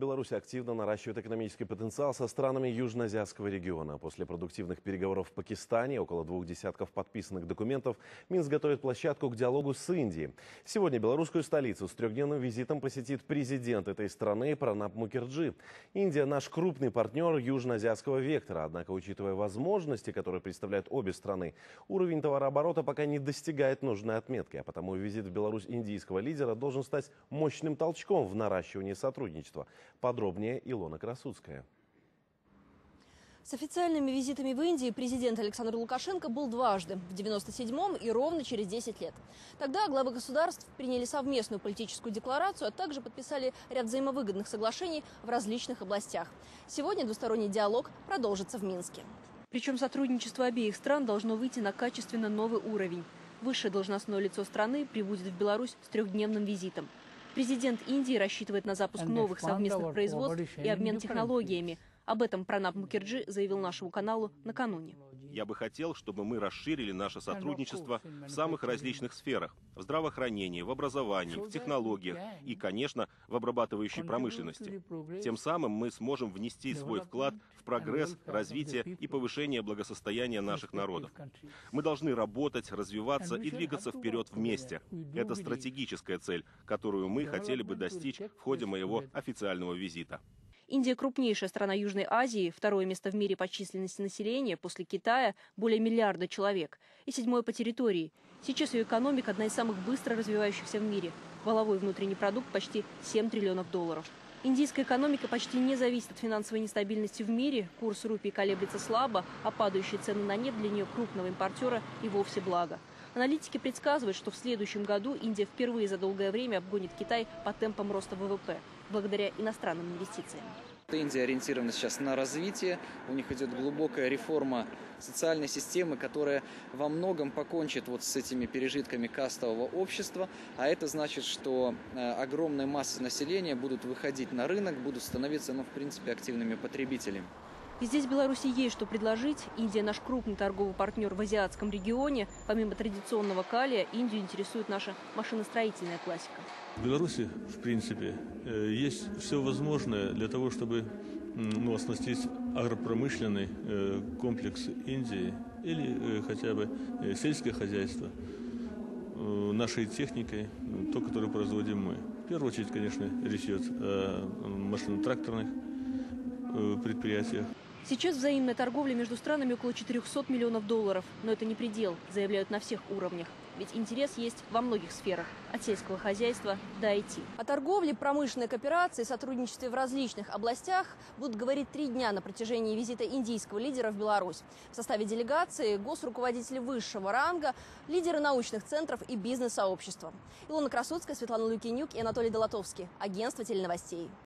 Беларусь активно наращивает экономический потенциал со странами Южноазиатского региона. После продуктивных переговоров в Пакистане, около двух десятков подписанных документов, Минск готовит площадку к диалогу с Индией. Сегодня белорусскую столицу с трехдневным визитом посетит президент этой страны Пранаб Мукерджи. Индия – наш крупный партнер южноазиатского вектора. Однако, учитывая возможности, которые представляют обе страны, уровень товарооборота пока не достигает нужной отметки. А потому визит в Беларусь индийского лидера должен стать мощным толчком в наращивании сотрудничества. Подробнее Илона Красудская. С официальными визитами в Индии президент Александр Лукашенко был дважды, в 97-м и ровно через 10 лет. Тогда главы государств приняли совместную политическую декларацию, а также подписали ряд взаимовыгодных соглашений в различных областях. Сегодня двусторонний диалог продолжится в Минске. Причем сотрудничество обеих стран должно выйти на качественно новый уровень. Высшее должностное лицо страны прибудет в Беларусь с трехдневным визитом. Президент Индии рассчитывает на запуск новых совместных производств и обмен технологиями. Об этом Пранаб Мукерджи заявил нашему каналу накануне. Я бы хотел, чтобы мы расширили наше сотрудничество в самых различных сферах. В здравоохранении, в образовании, в технологиях и, конечно, в обрабатывающей промышленности. Тем самым мы сможем внести свой вклад в прогресс, развитие и повышение благосостояния наших народов. Мы должны работать, развиваться и двигаться вперед вместе. Это стратегическая цель, которую мы хотели бы достичь в ходе моего официального визита. Индия крупнейшая страна Южной Азии, второе место в мире по численности населения, после Китая более миллиарда человек, и седьмое по территории. Сейчас ее экономика одна из самых быстро развивающихся в мире. Валовой внутренний продукт почти 7 триллионов долларов. Индийская экономика почти не зависит от финансовой нестабильности в мире, курс рупий колеблется слабо, а падающие цены на нефть для нее крупного импортера и вовсе благо. Аналитики предсказывают, что в следующем году Индия впервые за долгое время обгонит Китай по темпам роста ВВП благодаря иностранным инвестициям. Индия ориентирована сейчас на развитие, у них идет глубокая реформа социальной системы, которая во многом покончит вот с этими пережитками кастового общества, а это значит, что э, огромные массы населения будут выходить на рынок, будут становиться, ну, в принципе, активными потребителями. И здесь Беларуси есть что предложить. Индия наш крупный торговый партнер в азиатском регионе. Помимо традиционного калия, Индию интересует наша машиностроительная классика. В Беларуси, в принципе, э, есть все возможное для того, чтобы ну, оснастить агропромышленный э, комплекс Индии или э, хотя бы сельское хозяйство нашей техникой, то, которую производим мы. В первую очередь, конечно, речь идет о машино-тракторных предприятиях. Сейчас взаимная торговля между странами около 400 миллионов долларов. Но это не предел, заявляют на всех уровнях. Ведь интерес есть во многих сферах, от сельского хозяйства до IT. О торговле, промышленной кооперации, сотрудничестве в различных областях будут говорить три дня на протяжении визита индийского лидера в Беларусь. В составе делегации госруководители высшего ранга, лидеры научных центров и бизнес-сообщества. Илона Красудская, Светлана Лукинюк и Анатолий Долотовский. Агентство теленовостей.